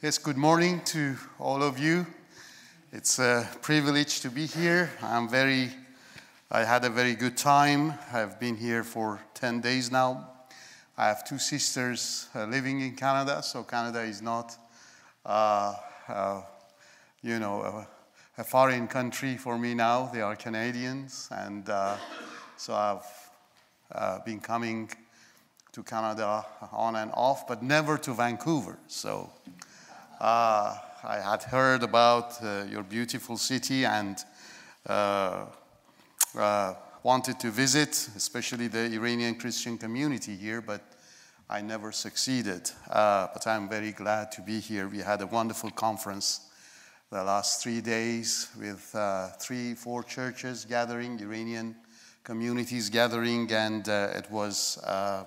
Yes, good morning to all of you. It's a privilege to be here. I'm very, I had a very good time. I've been here for 10 days now. I have two sisters uh, living in Canada, so Canada is not, uh, uh, you know, a, a, foreign country for me now. They are Canadians, and uh, so I've uh, been coming to Canada on and off, but never to Vancouver. So uh, I had heard about uh, your beautiful city and uh, uh, wanted to visit, especially the Iranian Christian community here, but I never succeeded. Uh, but I'm very glad to be here. We had a wonderful conference the last three days with three, four churches gathering, Iranian communities gathering, and it was uh,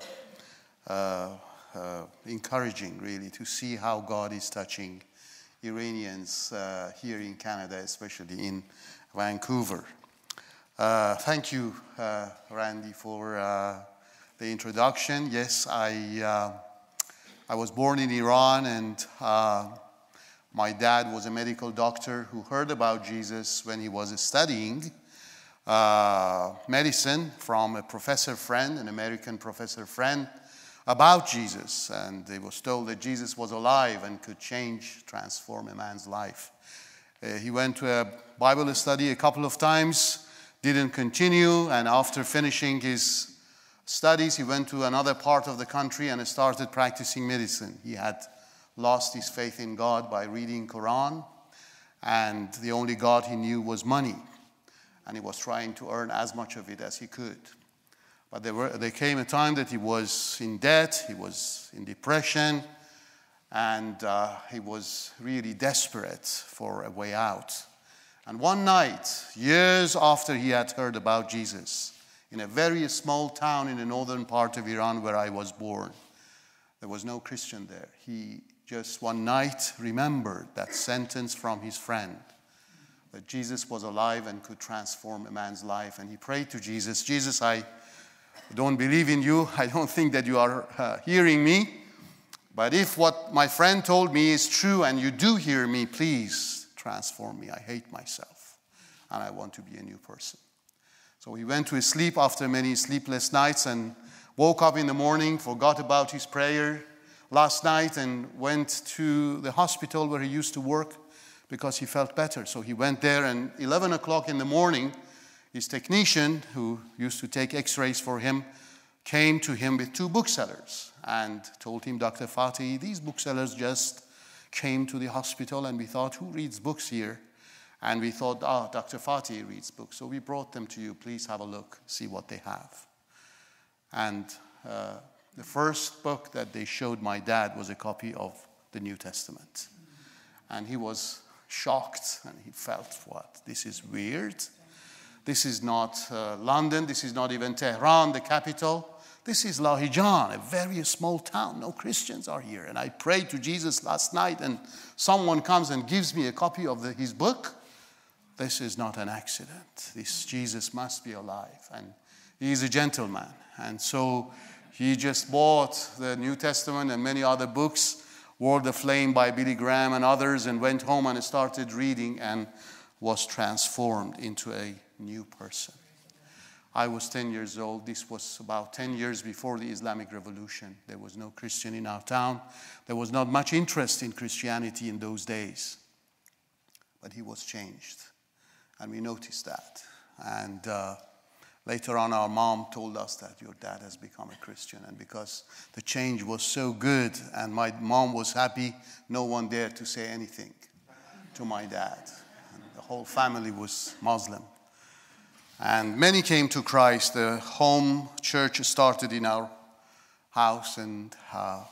encouraging, really, to see how God is touching Iranians uh, here in Canada, especially in Vancouver. Uh, thank you, uh, Randy, for uh, the introduction. Yes, I, uh, I was born in Iran, and my dad was a medical doctor who heard about Jesus when he was studying. medicine from a professor friend, an American professor friend, about Jesus, and they was told that Jesus was alive and could change, transform a man's life. Uh, he went to a Bible study a couple of times, didn't continue, and after finishing his studies, he went to another part of the country and started practicing medicine. He had lost his faith in God by reading Quran, and the only God he knew was money, and he was trying to earn as much of it as he could. But there, were, there came a time that he was in debt, he was in depression, and uh, he was really desperate for a way out. And one night, years after he had heard about Jesus, in a very small town in the northern part of Iran where I was born, there was no Christian there. He just one night remembered that sentence from his friend that Jesus was alive and could transform a man's life. And he prayed to Jesus, Jesus, I don't believe in you. I don't think that you are uh, hearing me. But if what my friend told me is true and you do hear me, please transform me. I hate myself and I want to be a new person. So he went to sleep after many sleepless nights and woke up in the morning, forgot about his prayer last night, and went to the hospital where he used to work because he felt better. So he went there, and 11 o'clock in the morning, his technician, who used to take x rays for him, came to him with two booksellers and told him, Dr. Fatehi, these booksellers just came to the hospital and we thought, who reads books here? And we thought, ah, oh, Dr. Fatehi reads books. So we brought them to you. Please have a look, see what they have. And uh, the first book that they showed my dad was a copy of the New Testament. And he was shocked and he felt, what? This is weird. This is not uh, London. This is not even Tehran, the capital. This is Lahijan, a very small town. No Christians are here. And I prayed to Jesus last night, and someone comes and gives me a copy of the, his book. This is not an accident. This Jesus must be alive. And he's a gentleman. And so he just bought the New Testament and many other books, World Aflame by Billy Graham and others, and went home and started reading and was transformed into a new person. I was 10 years old. This was about 10 years before the Islamic Revolution. There was no Christian in our town. There was not much interest in Christianity in those days. But he was changed. And we noticed that. And uh, later on, our mom told us that your dad has become a Christian. And because the change was so good and my mom was happy, no one dared to say anything to my dad. And the whole family was Muslim. And many came to Christ. The home church started in our house, and uh,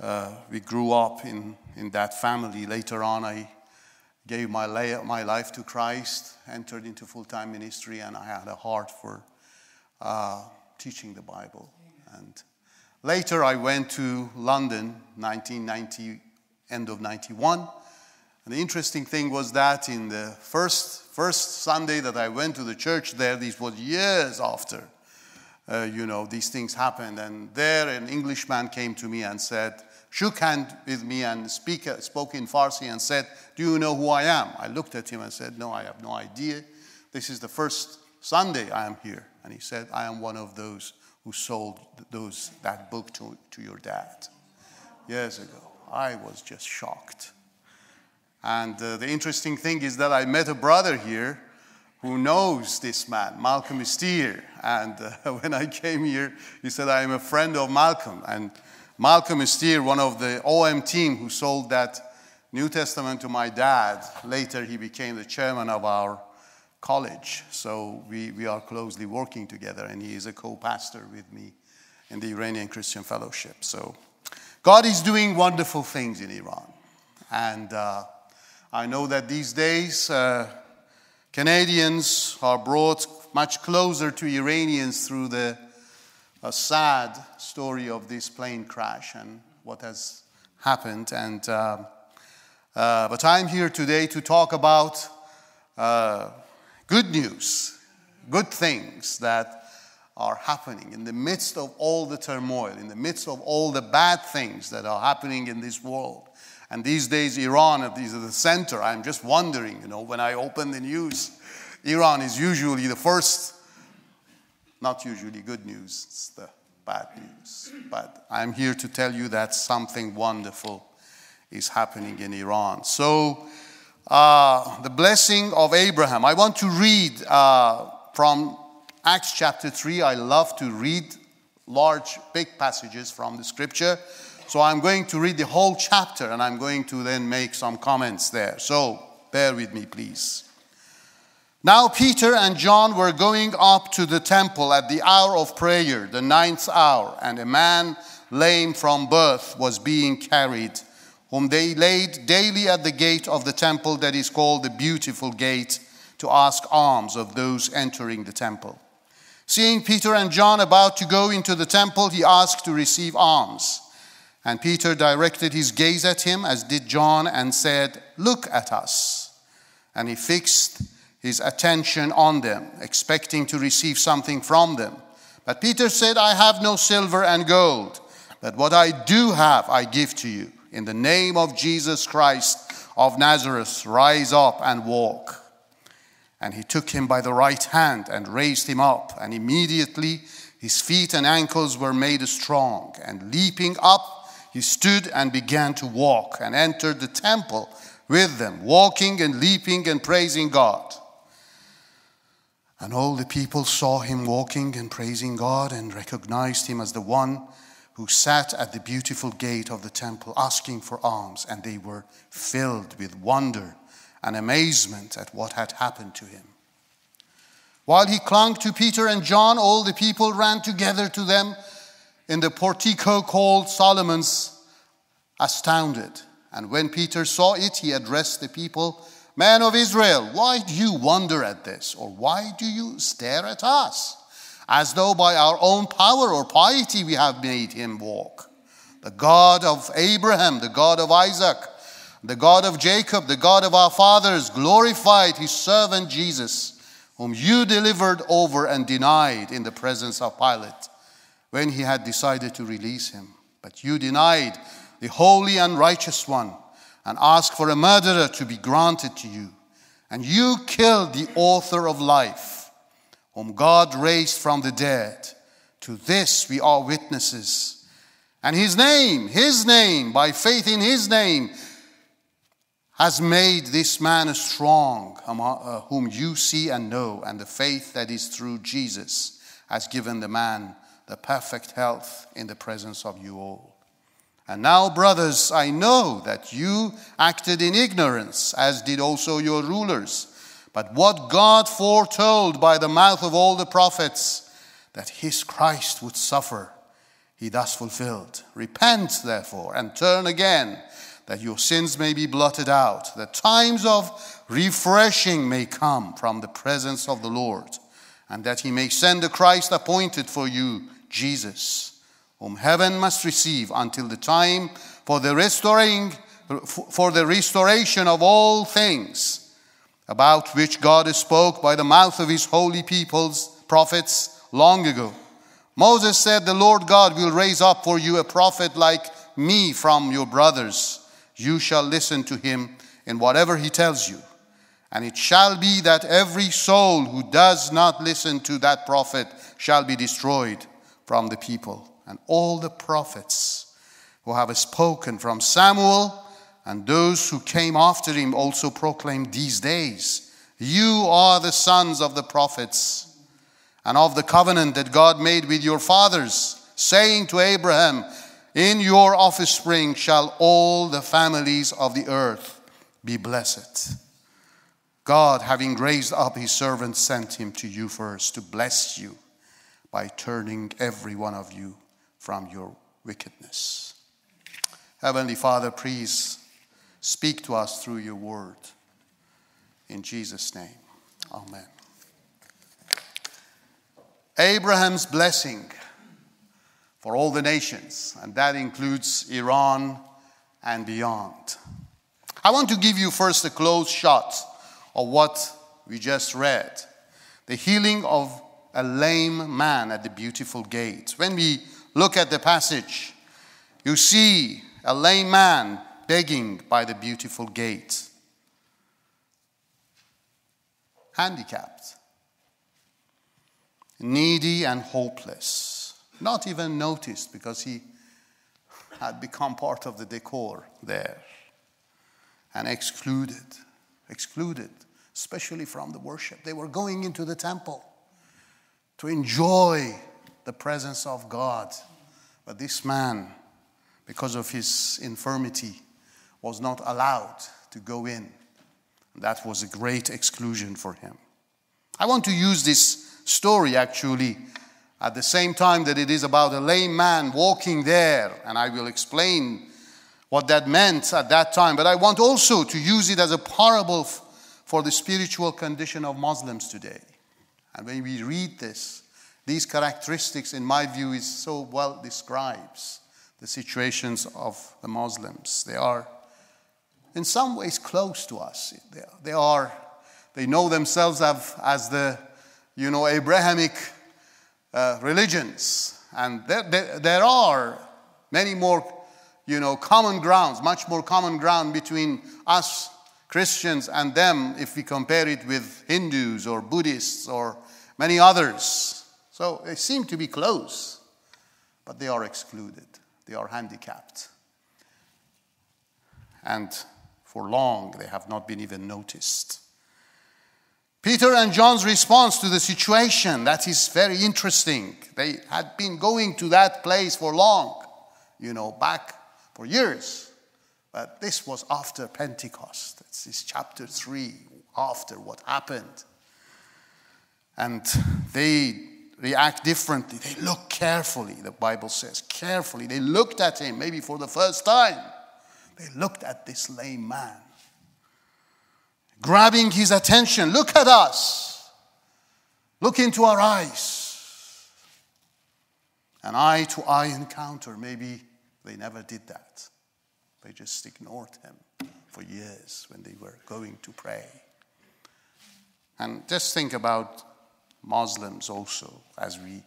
uh, we grew up in, in that family. Later on, I gave my, lay, my life to Christ, entered into full time ministry, and I had a heart for uh, teaching the Bible. And later, I went to London, 1990, end of 91 and the interesting thing was that in the first, first Sunday that I went to the church there, this was years after, uh, you know, these things happened. And there an Englishman came to me and said, shook hand with me and speak, spoke in Farsi and said, Do you know who I am? I looked at him and said, No, I have no idea. This is the first Sunday I am here. And he said, I am one of those who sold those, that book to, to your dad years ago. I was just shocked. And uh, the interesting thing is that I met a brother here who knows this man, Malcolm Steer. And uh, when I came here, he said, I am a friend of Malcolm. And Malcolm Steer, one of the OM team who sold that New Testament to my dad, later he became the chairman of our college. So we, we are closely working together, and he is a co pastor with me in the Iranian Christian Fellowship. So God is doing wonderful things in Iran. And uh, I know that these days, uh, Canadians are brought much closer to Iranians through the sad story of this plane crash and what has happened. And, uh, uh, but I'm here today to talk about uh, good news, good things that are happening in the midst of all the turmoil, in the midst of all the bad things that are happening in this world. And these days, Iran is at the center. I'm just wondering, you know, when I open the news, Iran is usually the first, not usually good news, it's the bad news. But I'm here to tell you that something wonderful is happening in Iran. So, uh, the blessing of Abraham. I want to read uh, from Acts chapter 3. I love to read large, big passages from the scripture. So I'm going to read the whole chapter and I'm going to then make some comments there. So bear with me, please. Now Peter and John were going up to the temple at the hour of prayer, the ninth hour, and a man lame from birth was being carried, whom they laid daily at the gate of the temple that is called the Beautiful Gate, to ask alms of those entering the temple. Seeing Peter and John about to go into the temple, he asked to receive alms. And Peter directed his gaze at him, as did John, and said, Look at us. And he fixed his attention on them, expecting to receive something from them. But Peter said, I have no silver and gold, but what I do have I give to you. In the name of Jesus Christ of Nazareth, rise up and walk. And he took him by the right hand and raised him up, and immediately his feet and ankles were made strong, and leaping up, he stood and began to walk and entered the temple with them, walking and leaping and praising God. And all the people saw him walking and praising God and recognized him as the one who sat at the beautiful gate of the temple asking for alms, and they were filled with wonder and amazement at what had happened to him. While he clung to Peter and John, all the people ran together to them in the portico called Solomon's, astounded. And when Peter saw it, he addressed the people Men of Israel, why do you wonder at this? Or why do you stare at us? As though by our own power or piety we have made him walk. The God of Abraham, the God of Isaac, the God of Jacob, the God of our fathers, glorified his servant Jesus, whom you delivered over and denied in the presence of Pilate when he had decided to release him. But you denied the holy and righteous one, and asked for a murderer to be granted to you. And you killed the author of life, whom God raised from the dead. To this we are witnesses. And his name, his name, by faith in his name, has made this man strong, uh, whom you see and know, and the faith that is through Jesus has given the man the perfect health in the presence of you all. And now, brothers, I know that you acted in ignorance, as did also your rulers. But what God foretold by the mouth of all the prophets, that his Christ would suffer, he thus fulfilled. Repent, therefore, and turn again, that your sins may be blotted out, that times of refreshing may come from the presence of the Lord, and that he may send the Christ appointed for you Jesus, whom heaven must receive until the time for the restoring for the restoration of all things, about which God spoke by the mouth of his holy people's prophets long ago. Moses said, The Lord God will raise up for you a prophet like me from your brothers, you shall listen to him in whatever he tells you. And it shall be that every soul who does not listen to that prophet shall be destroyed from the people. And all the prophets who have spoken from Samuel and those who came after him also proclaimed these days You are the sons of the prophets and of the covenant that God made with your fathers, saying to Abraham, In your offspring shall all the families of the earth be blessed. God, having raised up his servant, sent him to you first to bless you by turning every one of you from your wickedness. Heavenly Father, please speak to us through your word. In Jesus' name, amen. Abraham's blessing for all the nations, and that includes Iran and beyond. I want to give you first a close shot of what we just read the healing of a lame man at the beautiful gate. When we look at the passage, you see a lame man begging by the beautiful gate, handicapped, needy, and hopeless. Not even noticed because he had become part of the decor there and excluded, excluded, especially from the worship. They were going into the temple to enjoy the presence of God. But this man, because of his infirmity, was not allowed to go in. That was a great exclusion for him. I want to use this story actually at the same time that it is about a lame man walking there, and I will explain what that meant at that time. But I want also to use it as a parable for the spiritual condition of Muslims today. And when we read this, these characteristics, in my view, is so well describes the situations of the Muslims. They are, in some ways, close to us. They, are, they know themselves as the, you know, Abrahamic uh, religions, and there, there, there are many more, you know, common grounds, much more common ground between us Christians and them if we compare it with Hindus or Buddhists or many others. So they seem to be close, but they are excluded. They are handicapped. And for long, they have not been even noticed. Peter and John's response to the situation, that is very interesting. They had been going to that place for long, you know, back for years. But this was after Pentecost. This is chapter 3, after what happened. And they react differently. They look carefully, the Bible says, carefully. They looked at him, maybe for the first time. They looked at this lame man, grabbing his attention. Look at us. Look into our eyes. An eye to eye encounter. Maybe they never did that. They just ignored him for years when they were going to pray. And just think about Muslims also, as we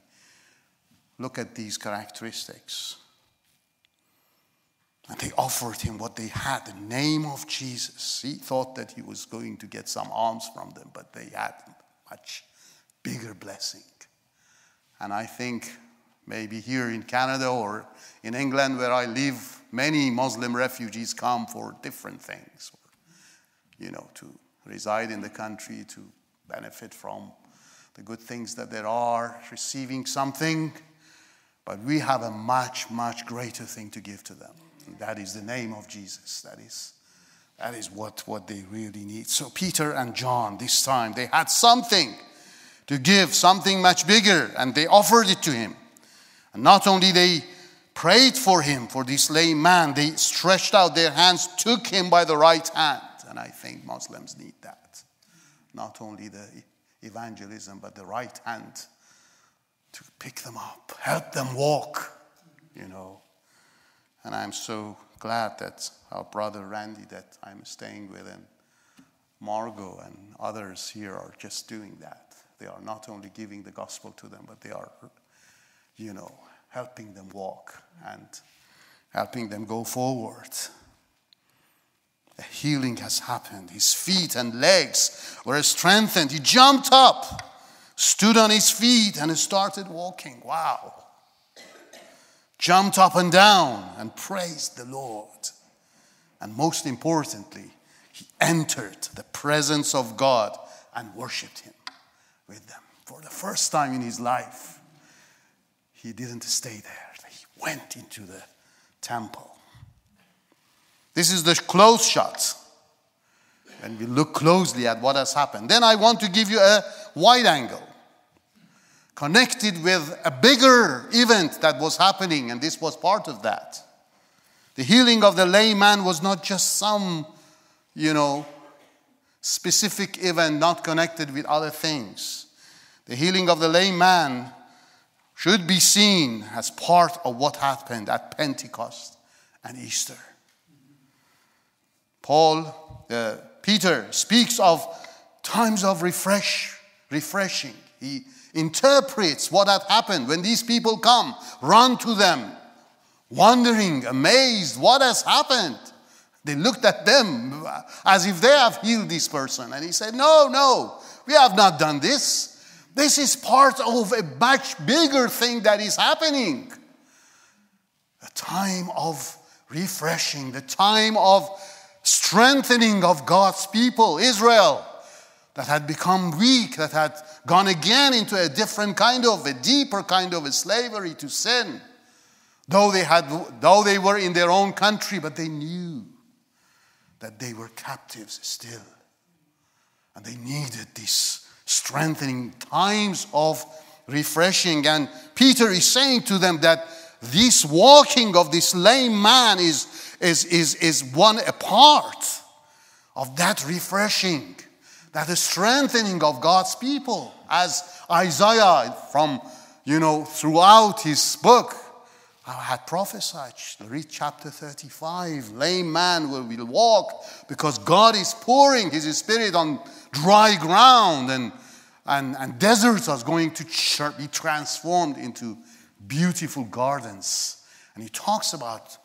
look at these characteristics. And they offered him what they had, the name of Jesus. He thought that he was going to get some alms from them, but they had much bigger blessing. And I think maybe here in Canada or in England, where I live, many Muslim refugees come for different things. You know, to reside in the country, to benefit from the good things that there are, receiving something, but we have a much, much greater thing to give to them. And that is the name of Jesus. That is, that is what, what they really need. So, Peter and John, this time, they had something to give, something much bigger, and they offered it to him. And not only they prayed for him, for this lame man, they stretched out their hands, took him by the right hand. And I think Muslims need that. Not only the evangelism, but the right hand to pick them up, help them walk, you know. And I'm so glad that our brother Randy, that I'm staying with, and Margot and others here are just doing that. They are not only giving the gospel to them, but they are, you know, helping them walk. And helping them go forward. A healing has happened. His feet and legs were strengthened. He jumped up, stood on his feet, and started walking. Wow. Jumped up and down and praised the Lord. And most importantly, he entered the presence of God and worshiped him with them. For the first time in his life, he didn't stay there, he went into the temple. This is the close shot. And we look closely at what has happened. Then I want to give you a wide angle connected with a bigger event that was happening, and this was part of that. The healing of the lame man was not just some, you know, specific event not connected with other things. The healing of the lame man should be seen as part of what happened at Pentecost and Easter. Paul, uh, Peter speaks of times of refresh, refreshing. He interprets what had happened when these people come, run to them, wondering, amazed, what has happened? They looked at them as if they have healed this person. And he said, No, no, we have not done this. This is part of a much bigger thing that is happening. A time of refreshing, the time of strengthening of God's people, Israel, that had become weak, that had gone again into a different kind of, a deeper kind of slavery to sin. Though they, had, though they were in their own country, but they knew that they were captives still. And they needed this strengthening times of refreshing. And Peter is saying to them that this walking of this lame man is is, is, is one a part of that refreshing, that strengthening of God's people. As Isaiah, from, you know, throughout his book, uh, had prophesied. Read chapter 35. Lame man will, will walk because God is pouring his spirit on dry ground and, and, and deserts are going to be transformed into beautiful gardens. And he talks about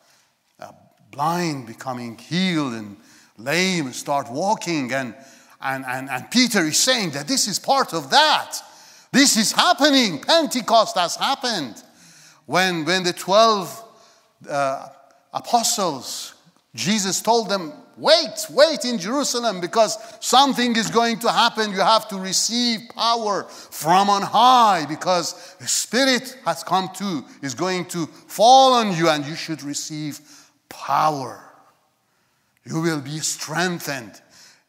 uh, blind becoming healed and lame and start walking. And, and, and, and Peter is saying that this is part of that. This is happening. Pentecost has happened. When, when the 12 uh, apostles, Jesus told them, Wait, wait in Jerusalem because something is going to happen. You have to receive power from on high because the Spirit has come to, is going to fall on you, and you should receive power. You will be strengthened.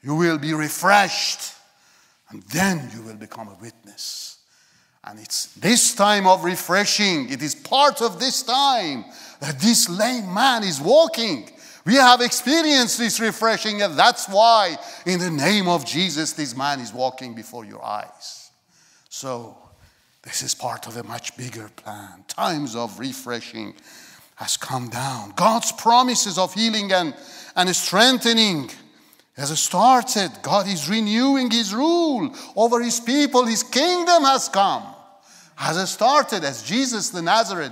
You will be refreshed. And then you will become a witness. And it's this time of refreshing, it is part of this time that this lame man is walking. We have experienced this refreshing, and that's why, in the name of Jesus, this man is walking before your eyes. So, this is part of a much bigger plan. Times of refreshing has come down. God's promises of healing and, and strengthening has started. God is renewing his rule over his people. His kingdom has come, has started, as Jesus the Nazarene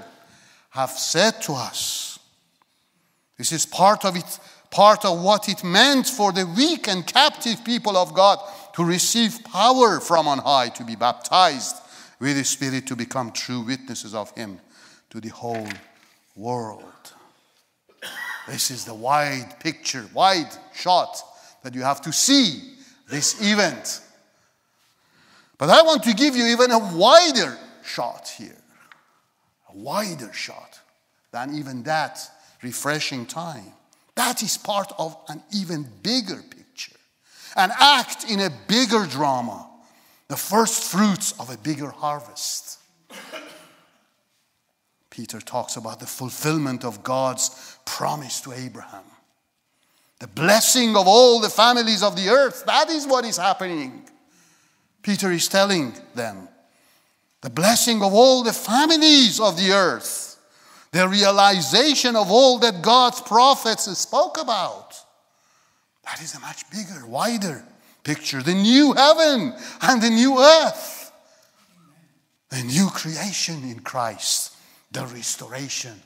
have said to us. This is part of it, part of what it meant for the weak and captive people of God to receive power from on high, to be baptized with the Spirit, to become true witnesses of Him to the whole world. This is the wide picture, wide shot that you have to see this event. But I want to give you even a wider shot here, a wider shot than even that refreshing time. That is part of an even bigger picture, an act in a bigger drama, the first fruits of a bigger harvest. Peter talks about the fulfillment of God's promise to Abraham. The blessing of all the families of the earth. That is what is happening. Peter is telling them the blessing of all the families of the earth, the realization of all that God's prophets spoke about. That is a much bigger, wider picture. The new heaven and the new earth, the new creation in Christ the restoration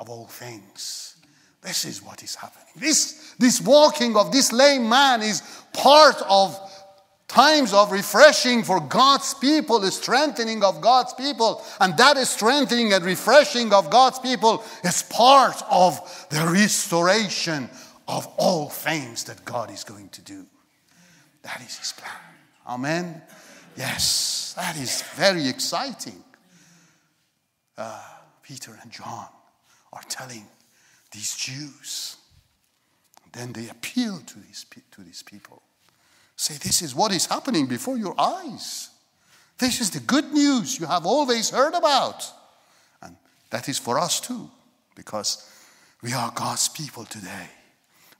of all things. This is what is happening. This, this walking of this lame man is part of times of refreshing for God's people, the strengthening of God's people. And that strengthening and refreshing of God's people is part of the restoration of all things that God is going to do. That is His plan. Amen. Yes, that is very exciting. Uh, Peter and John are telling these Jews. Then they appeal to these, to these people. Say, this is what is happening before your eyes. This is the good news you have always heard about. And that is for us too, because we are God's people today.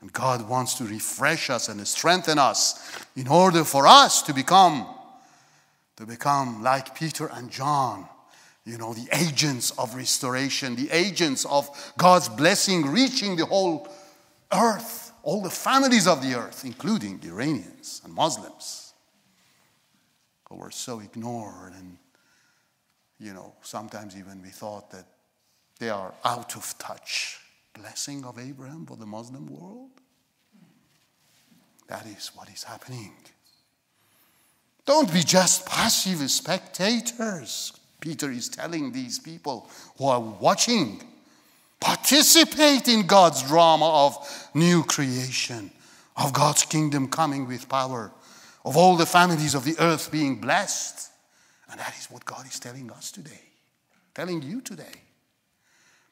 And God wants to refresh us and strengthen us in order for us to become to become like Peter and John, you know, the agents of restoration, the agents of God's blessing reaching the whole earth, all the families of the earth, including Iranians and Muslims, who were so ignored and, you know, sometimes even we thought that they are out of touch blessing of Abraham for the Muslim world? That is what is happening. Don't be just passive spectators. Peter is telling these people who are watching participate in God's drama of new creation, of God's kingdom coming with power, of all the families of the earth being blessed. And that is what God is telling us today, telling you today.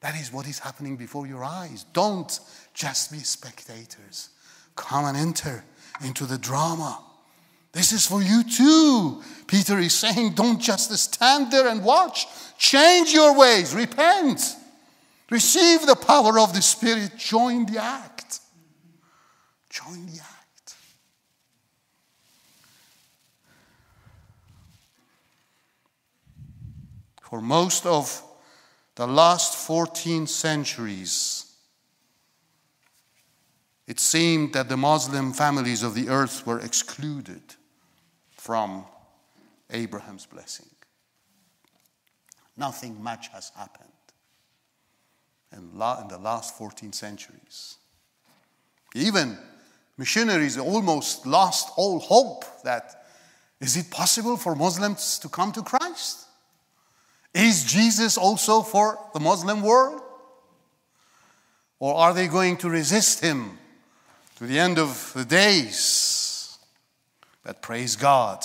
That is what is happening before your eyes. Don't just be spectators. Come and enter into the drama. This is for you too. Peter is saying, don't just stand there and watch. Change your ways, repent, receive the power of the Spirit, join the act. Join the act. For most of the last 14 centuries, it seemed that the Muslim families of the earth were excluded from Abraham's blessing. Nothing much has happened in, the last 14 centuries. Even missionaries almost lost all hope that is it possible for Muslims to come to Christ? Is Jesus also for the Muslim world? Or are they going to resist him to the end of the days? But praise God,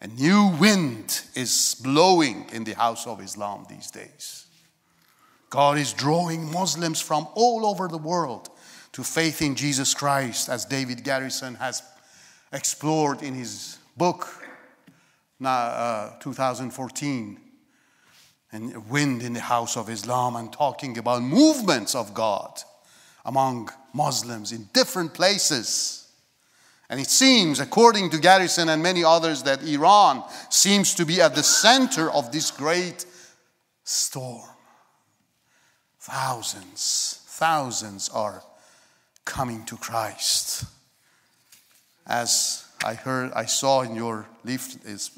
a new wind is blowing in the house of Islam these days. God is drawing Muslims from all over the world to faith in Jesus Christ, as David Garrison has explored in his book, uh, 2014 and wind in the house of Islam and talking about movements of God among Muslims in different places. And it seems, according to Garrison and many others, that Iran seems to be at the center of this great storm. Thousands, thousands are coming to Christ. As I heard, I saw in your leaf,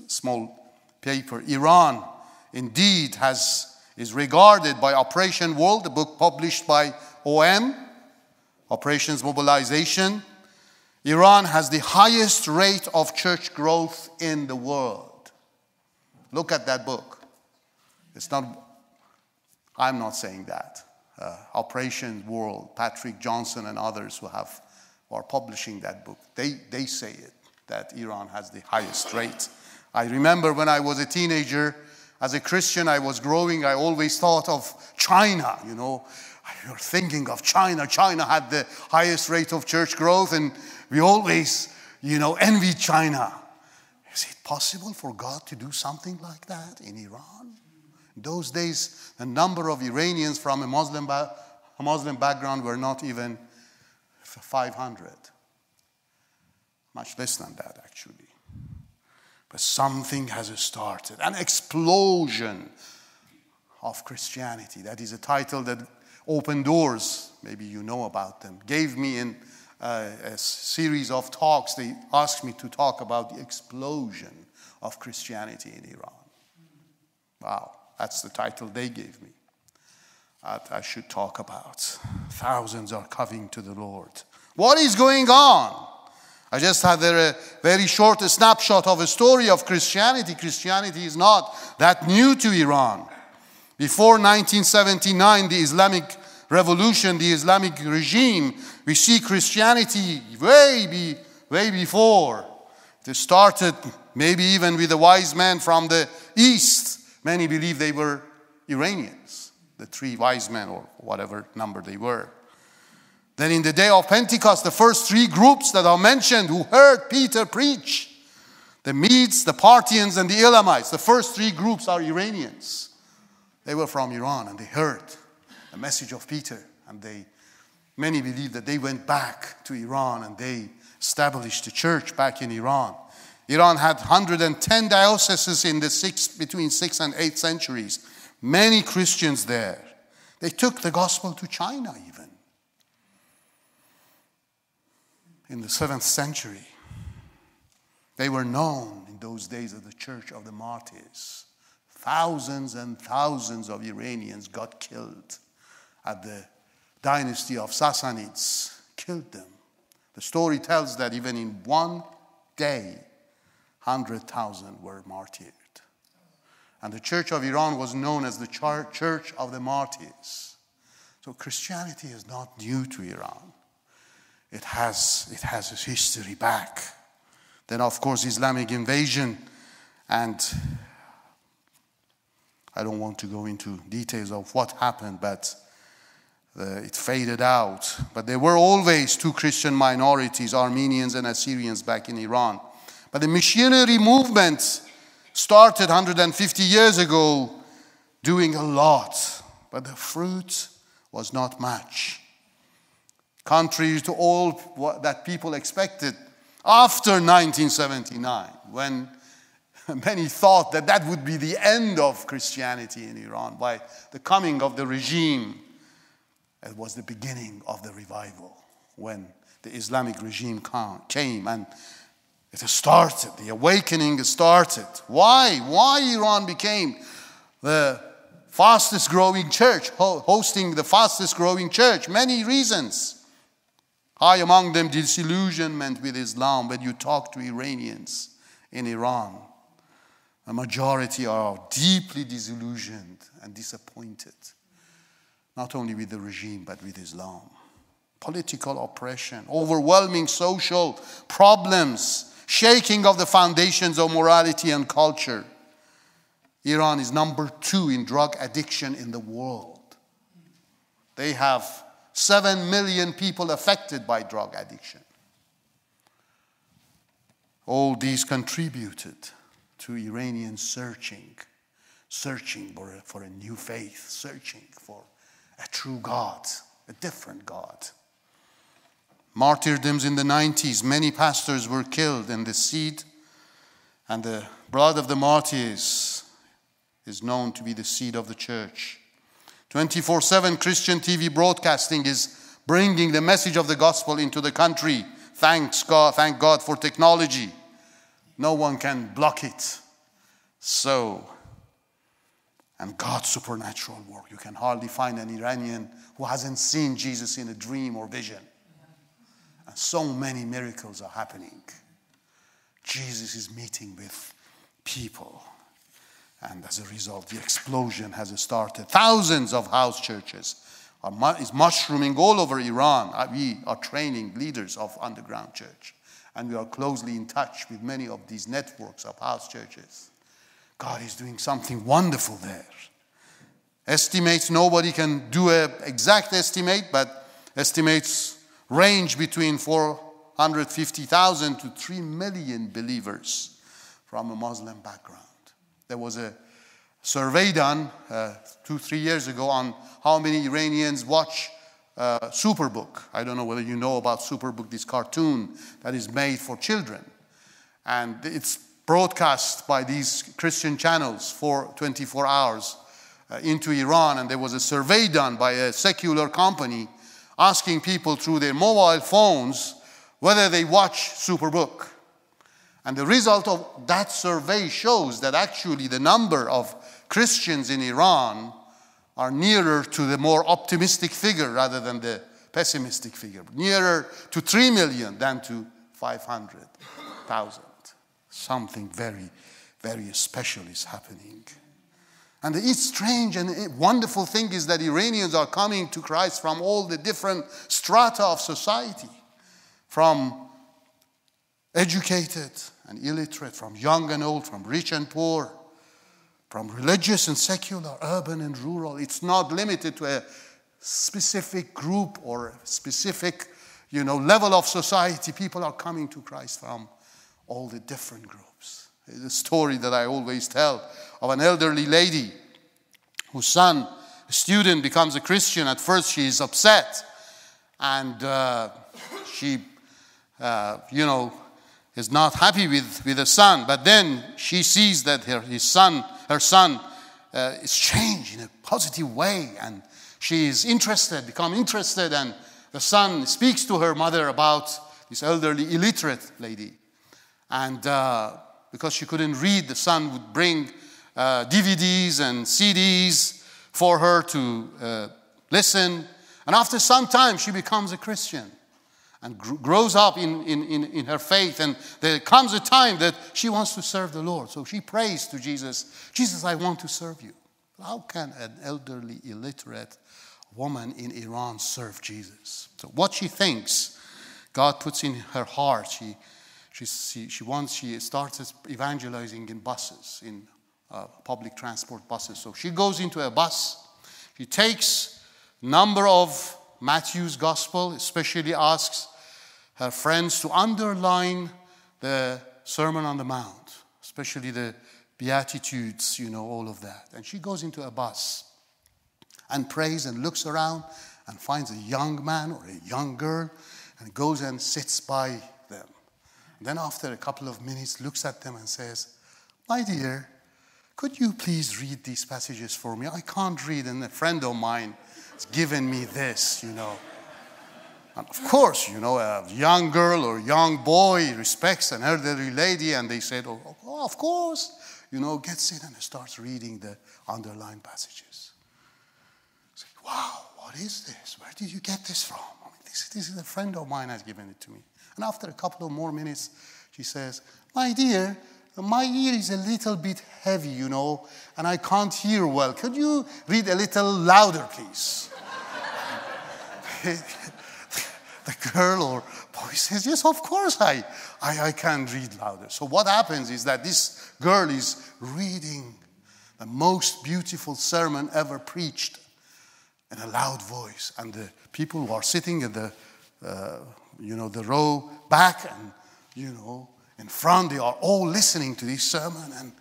small paper, Iran indeed has, is regarded by Operation World, the book published by OM, Operations Mobilization. Iran has the highest rate of church growth in the world. Look at that book. It's not, I'm not saying that. Uh, Operation World, Patrick Johnstone and others who have are publishing that book, they, they say it, that Iran has the highest rate. I remember when I was a teenager, as a Christian, I was growing, I always thought of China, you know. You're thinking of China. China had the highest rate of church growth, and we always, you know, envy China. Is it possible for God to do something like that in Iran? In those days, the number of Iranians from a Muslim, ba- a Muslim background were not even 500. Much less than that, actually. But something has started an explosion of Christianity. That is a title that Open Doors, maybe you know about them, gave me in uh, a series of talks. They asked me to talk about the explosion of Christianity in Iran. Wow, that's the title they gave me. that I should talk about. Thousands are coming to the Lord. What is going on? I just had a very short snapshot of a story of Christianity. Christianity is not that new to Iran. Before 1979, the Islamic revolution, the Islamic regime, we see Christianity way, be, way before. It started maybe even with the wise man from the east. Many believe they were Iranians, the three wise men, or whatever number they were. Then, in the day of Pentecost, the first three groups that are mentioned who heard Peter preach the Medes, the Parthians, and the Elamites the first three groups are Iranians. They were from Iran and they heard the message of Peter. And they, many believe that they went back to Iran and they established the church back in Iran. Iran had 110 dioceses in the six, between 6th and 8th centuries. Many Christians there. They took the gospel to China even. In the 7th century, they were known in those days as the Church of the Martyrs. Thousands and thousands of Iranians got killed at the dynasty of Sassanids, killed them. The story tells that even in one day, 100,000 were martyred. And the Church of Iran was known as the Church of the Martyrs. So Christianity is not new to Iran. It has, it has its history back. Then, of course, Islamic invasion. And I don't want to go into details of what happened, but it faded out. But there were always two Christian minorities, Armenians and Assyrians, back in Iran. But the missionary movement started 150 years ago doing a lot, but the fruit was not much. Contrary to all that people expected after 1979, when many thought that that would be the end of Christianity in Iran by the coming of the regime it was the beginning of the revival when the Islamic regime came and it started, the awakening started. Why? Why Iran became the fastest growing church, hosting the fastest growing church? Many reasons. High among them, disillusionment with Islam. When you talk to Iranians in Iran, a majority are deeply disillusioned and disappointed not only with the regime, but with Islam. Political oppression, overwhelming social problems, shaking of the foundations of morality and culture. Iran is number two in drug addiction in the world. They have 7 million people affected by drug addiction. All these contributed to Iranian searching, searching for for a new faith, searching for a true God, a different God. Martyrdoms in the 90s, many pastors were killed, and the seed and the blood of the martyrs is known to be the seed of the church. 24 7 Christian TV broadcasting is bringing the message of the gospel into the country. Thanks God, thank God for technology. No one can block it. So, and God's supernatural work. You can hardly find an Iranian who hasn't seen Jesus in a dream or vision. And so many miracles are happening. Jesus is meeting with people. And as a result, the explosion has started. Thousands of house churches are is mushrooming all over Iran. Uh, we are training leaders of underground church. And we are closely in touch with many of these networks of house churches. God is doing something wonderful there. Estimates, nobody can do an exact estimate, but estimates range between 450,000 to 3 million believers from a Muslim background. There was a survey done uh, two, three years ago on how many Iranians watch uh, Superbook. I don't know whether you know about Superbook, this cartoon that is made for children. And it's broadcast by these Christian channels for 24 hours uh, into Iran. And there was a survey done by a secular company asking people through their mobile phones whether they watch Superbook. And the result of that survey shows that actually the number of Christians in Iran are nearer to the more optimistic figure rather than the pessimistic figure. Nearer to 3 million than to 500,000. Something very, very special is happening. And the strange and wonderful thing is that Iranians are coming to Christ from all the different strata of society, from educated and illiterate, from young and old, from rich and poor, from religious and secular, urban and rural. It's not limited to a specific group or a specific you know, level of society. People are coming to Christ from all the different groups. A story that I always tell of an elderly lady whose son, a student, becomes a Christian. At first, she is upset and uh, she, uh, you know, is not happy with, with the son. But then she sees that her, his son, her son uh, is changed in a positive way and she is interested, become interested, and the son speaks to her mother about this elderly illiterate lady. And uh, because she couldn't read, the son would bring uh, DVDs and CDs for her to uh, listen. And after some time, she becomes a Christian and gr- grows up in, in, in, in, her faith. And there comes a time that she wants to serve the Lord. So she prays to Jesus Jesus, I want to serve you. How can an elderly, illiterate woman in Iran serve Jesus? So, what she thinks, God puts in her heart. She, she, she, she wants, she starts evangelizing in buses, in uh, public transport buses. So she goes into a bus. She takes number of Matthew's gospel, especially asks her friends to underline the Sermon on the Mount, especially the Beatitudes, you know, all of that. And she goes into a bus and prays and looks around and finds a young man or a young girl and goes and sits by them. And then, after a couple of minutes, looks at them and says, My dear, could you please read these passages for me? I can't read, and a friend of mine has given me this, you know. And of course, you know, a young girl or young boy respects an elderly lady, and they said, oh, oh, oh of course, you know, gets in and starts reading the underlined passages. Say, wow, what is this? Where did you get this from? I mean, this, this is a friend of mine has given it to me. And after a couple of more minutes, she says, my dear, my ear is a little bit heavy, you know, and I can't hear well. Could you read a little louder, please? the girl or boy says, Yes, of course I, I, I can read louder. So, what happens is that this girl is reading the most beautiful sermon ever preached in a loud voice. And the people who are sitting in the, uh, you know, the row back and, you know, in front, they are all listening to this sermon and,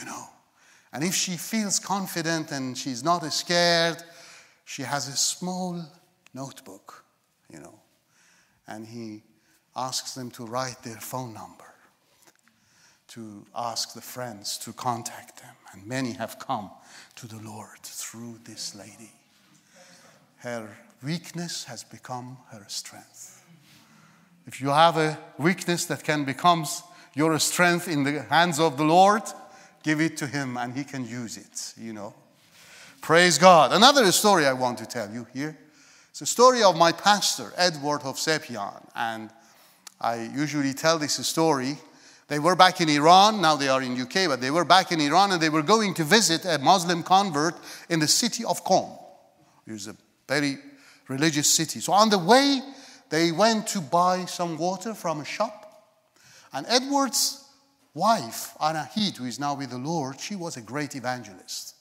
you know. And if she feels confident and she's not scared, she has a small notebook, you know. And he asks them to write their phone number, to ask the friends to contact them. And many have come to the Lord through this lady. Her weakness has become her strength. If you have a weakness that can become your strength in the hands of the Lord, give it to Him and He can use it, you know. Praise God. Another story I want to tell you here. It's a story of my pastor, Edward of Hovsepian. And I usually tell this story. They were back in Iran, now they are in UK, but they were back in Iran and they were going to visit a Muslim convert in the city of Qom. It was a very religious city. So on the way, they went to buy some water from a shop. And Edward's wife, Anahit, who is now with the Lord, she was a great evangelist.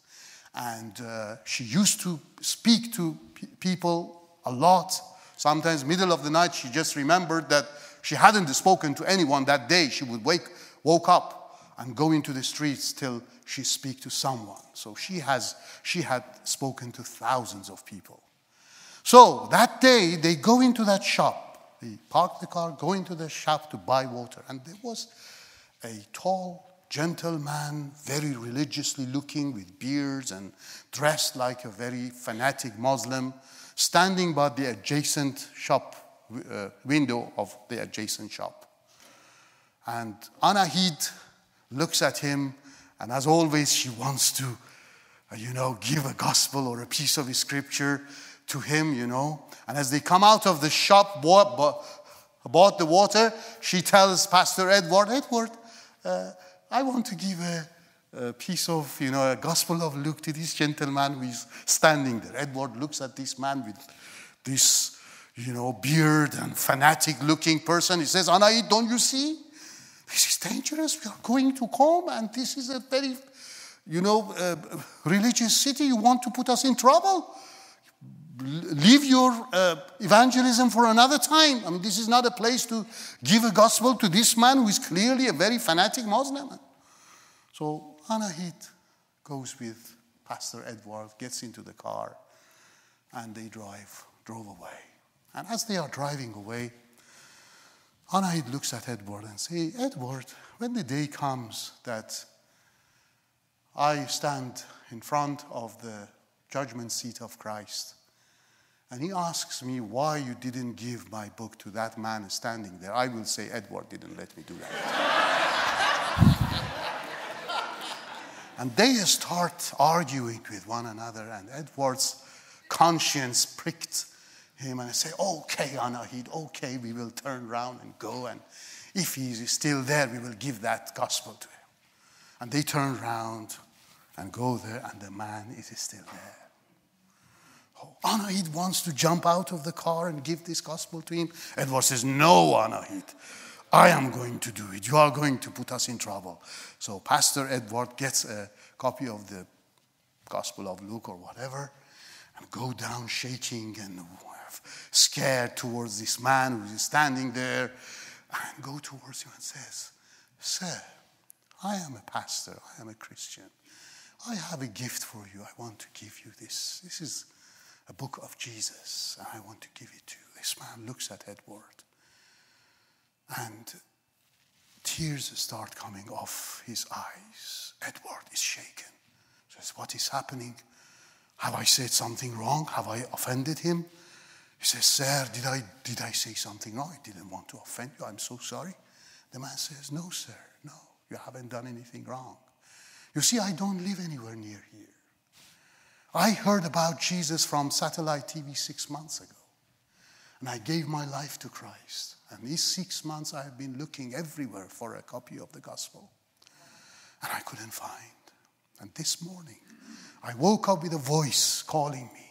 And uh, she used to speak to people a lot. Sometimes, middle of the night, she just remembered that she hadn't spoken to anyone that day. She would wake, woke up and go into the streets till she speak to someone. So she has, she had spoken to thousands of people. So that day, they go into that shop. They park the car, go into the shop to buy water. And there was a tall gentleman, very religiously looking, with beards and dressed like a very fanatic Muslim, standing by the adjacent shop uh, window of the adjacent shop. And Anahit looks at him, and as always, she wants to uh, you know, give a gospel or a piece of scripture to him, you know. And as they come out of the shop, bought, bought the water, she tells Pastor Edward, Edward, uh, I want to give a, a, piece of, you know, a gospel of Luke to this gentleman who is standing there. Edward looks at this man with this, you know, beard and fanatic looking person. He says, Anahit, don't you see? This is dangerous. We are going to come, and this is a very, you know, uh, religious city. You want to put us in trouble? Leave your uh, evangelism for another time. I mean, this is not a place to give a gospel to this man who is clearly a very fanatic Muslim. So Anahit goes with Pastor Edward, gets into the car, and they drive, drove away. And as they are driving away, Anahit looks at Edward and says, Edward, when the day comes that I stand in front of the judgment seat of Christ, and he asks me why you didn't give my book to that man standing there. I will say, Edward didn't let me do that. and they start arguing with one another, and Edward's conscience pricked him and I say, okay, Anahit, okay, we will turn around and go. And if he is still there, we will give that gospel to him. And they turn around and go there, and the man is still there. Anahit wants to jump out of the car and give this gospel to him. Edward says, No, Anahit, I am going to do it. You are going to put us in trouble. So Pastor Edward gets a copy of the Gospel of Luke or whatever and go down shaking and scared towards this man who is standing there and go towards him and says, Sir, I am a pastor, I am a Christian. I have a gift for you. I want to give you this. This is a book of Jesus, and I want to give it to you. This man looks at Edward, and tears start coming off his eyes. Edward is shaken. Says, What is happening? Have I said something wrong? Have I offended him? He says, Sir, did I, did I say something wrong? I didn't want to offend you. I'm so sorry. The man says, No, sir, no, you haven't done anything wrong. You see, I don't live anywhere near here. I heard about Jesus from satellite TV six months ago, and I gave my life to Christ. And these six months I have been looking everywhere for a copy of the gospel, and I couldn't find. And this morning, I woke up with a voice calling me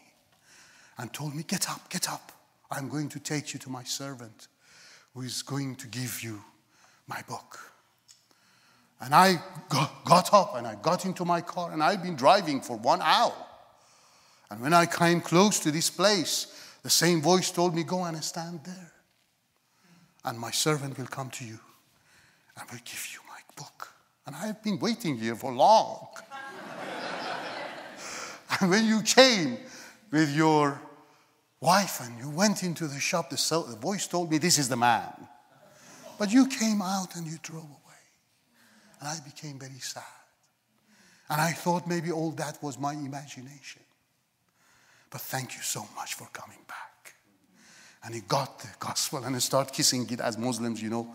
and told me, Get up, get up. I'm going to take you to my servant who is going to give you my book. And I got up and I got into my car and I've been driving for one hour. And when I came close to this place, the same voice told me, Go and stand there. And my servant will come to you and will give you my book. And I have been waiting here for long. and when you came with your wife and you went into the shop, the, the voice told me, This is the man. But you came out and you drove away. And I became very sad. And I thought maybe all that was my imagination. But thank you so much for coming back. And he got the gospel and he started kissing it as Muslims, you know,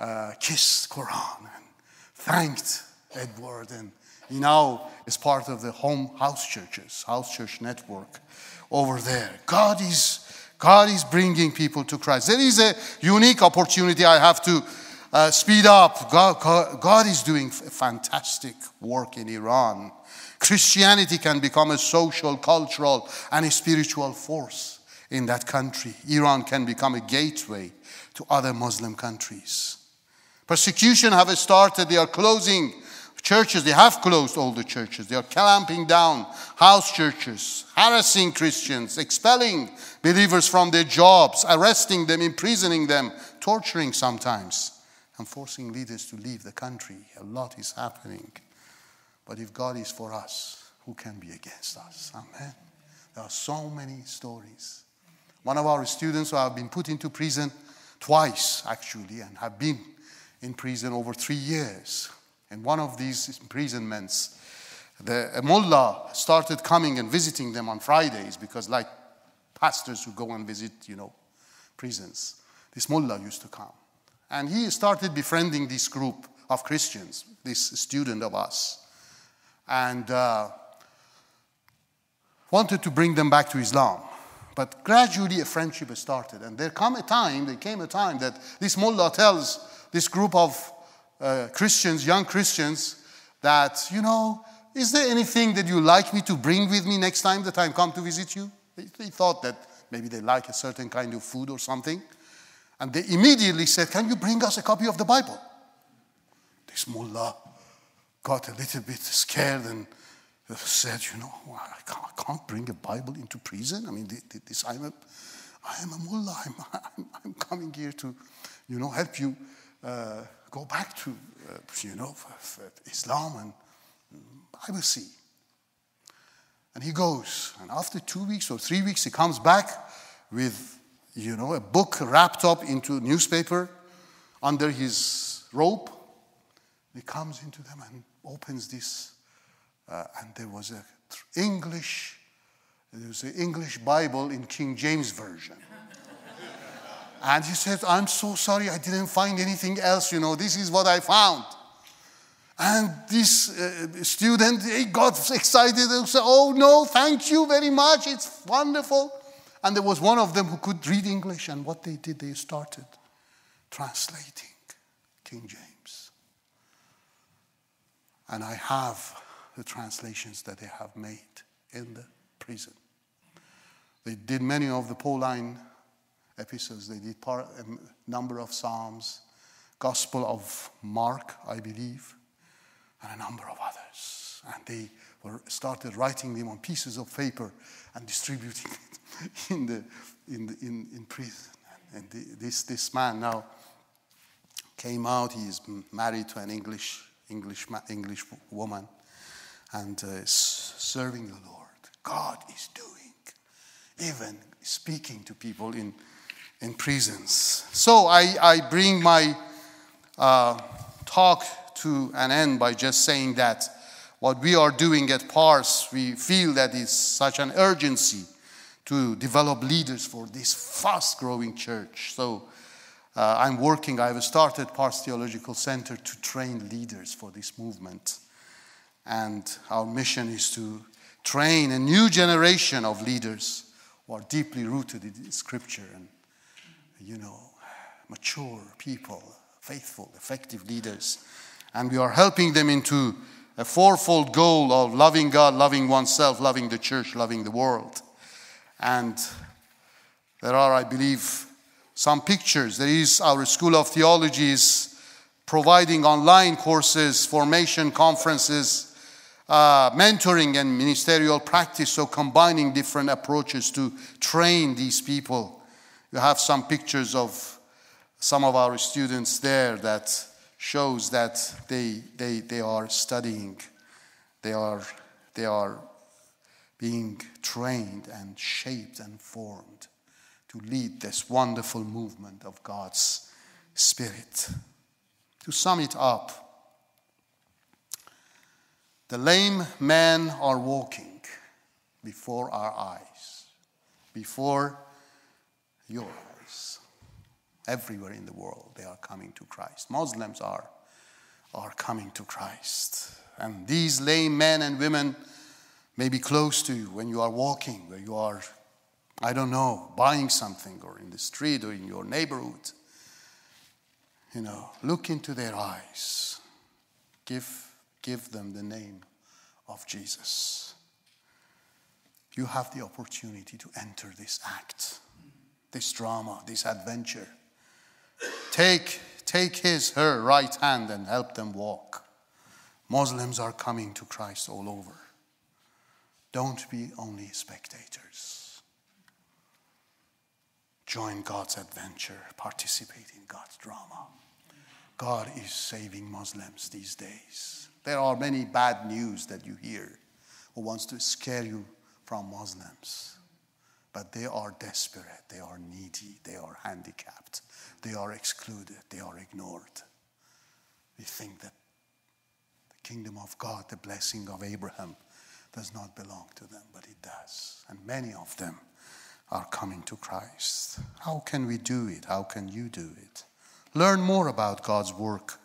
uh, kiss Quran and thanked Edward. And he now is part of the home house churches, house church network over there. God is, God is bringing people to Christ. There is a unique opportunity I have to uh, speed up. God, God, God is doing fantastic work in Iran. Christianity can become a social, cultural, and a spiritual force in that country. Iran can become a gateway to other Muslim countries. Persecution have started. They are closing churches. They have closed all the churches. They are clamping down house churches, harassing Christians, expelling believers from their jobs, arresting them, imprisoning them, torturing sometimes, and forcing leaders to leave the country. A lot is happening. But if God is for us, who can be against us? Amen. There are so many stories. One of our students who have been put into prison twice, actually, and have been in prison over three years. And one of these imprisonments, the mullah started coming and visiting them on Fridays because, like pastors who go and visit, you know, prisons, this mullah used to come. And he started befriending this group of Christians, this student of us. And uh, wanted to bring them back to Islam. But gradually a friendship started. And there come a time, there came a time that this mullah tells this group of uh, Christians, young Christians, that, you know, is there anything that you like me to bring with me next time that I come to visit you? They, they thought that maybe they like a certain kind of food or something. And they immediately said, Can you bring us a copy of the Bible? This mullah got a little bit scared and said, You know, I can't, I can't bring a Bible into prison. I mean, this, I'm a, I am a mullah. I'm, I'm, I'm coming here to, you know, help you uh, go back to, uh, you know, Islam, and I will see. And he goes, and after two weeks or three weeks, he comes back with, you know, a book wrapped up into a newspaper under his robe. He comes into them and opens this, uh, and there was a English, there was an English Bible in King James version. and he said, "I'm so sorry, I didn't find anything else. You know, this is what I found." And this uh, student, he got excited and said, Oh, no, thank you very much. It's wonderful. And there was one of them who could read English. And what they did, they started translating King James. And I have the translations that they have made in the prison. They did many of the Pauline epistles, they did part, a um, number of Psalms, Gospel of Mark, I believe and a number of others. And they were, started writing them on pieces of paper and distributing it in, the, in, the, in, in prison. And the, this, this man now came out. He is married to an English, English, English woman and uh, serving the Lord. God is doing, even speaking to people in, in prisons. So I, I bring my uh, talk to an end by just saying that what we are doing at PARS, we feel that is such an urgency to develop leaders for this fast growing church. So uh, I'm working, I've started PARS Theological Center to train leaders for this movement. And our mission is to train a new generation of leaders who are deeply rooted in Scripture and, you know, mature people, faithful, effective leaders and we are helping them into a fourfold goal of loving God, loving oneself, loving the church, loving the world. And there are, I believe, some pictures. There is our School of Theology is providing online courses, formation conferences, uh, mentoring, and ministerial practice. So combining different approaches to train these people. You have some pictures of some of our students there that shows that they, they, they are studying, they are, they are being trained and shaped and formed to lead this wonderful movement of God's Spirit. To sum it up, the lame men are walking before our eyes, before your eyes. Everywhere in the world, they are coming to Christ. Muslims are, are coming to Christ. And these lame men and women may be close to you when you are walking, where you are, I don't know, buying something or in the street or in your neighborhood. You know, look into their eyes. Give, give them the name of Jesus. You have the opportunity to enter this act, this drama, this adventure. Take, take his, her right hand and help them walk. Muslims are coming to Christ all over. Don't be only spectators. Join God's adventure, participate in God's drama. God is saving Muslims these days. There are many bad news that you hear who wants to scare you from Muslims. But they are desperate, they are needy, they are handicapped. They are excluded, they are ignored. We think that the kingdom of God, the blessing of Abraham, does not belong to them, but it does. And many of them are coming to Christ. How can we do it? How can you do it? Learn more about God's work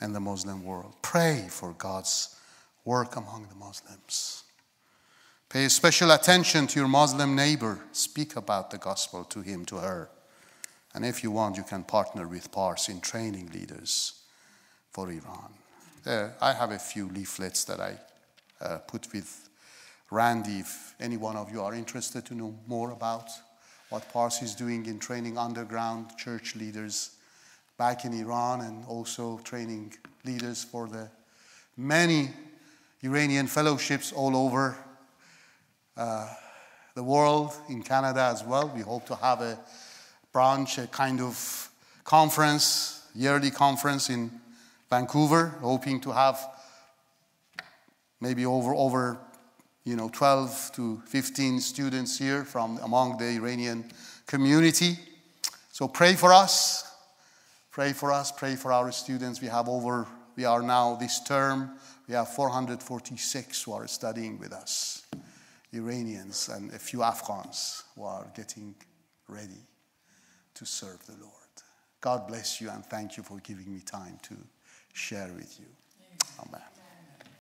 in the Muslim world. Pray for God's work among the Muslims. Pay special attention to your Muslim neighbor. Speak about the gospel to him, to her. And if you want, you can partner with PARS in training leaders for Iran. There, I have a few leaflets that I uh, put with Randy if any one of you are interested to know more about what PARS is doing in training underground church leaders back in Iran and also training leaders for the many Iranian fellowships all over uh, the world, in Canada as well. We hope to have a branch, a kind of conference, yearly conference in Vancouver, hoping to have maybe over, over you know, 12 to 15 students here from among the Iranian community. So pray for us. Pray for us. Pray for our students. We have over, we are now this term, we have 446 who are studying with us. Iranians and a few Afghans who are getting ready to serve the Lord. God bless you and thank you for giving me time to share with you. Amen.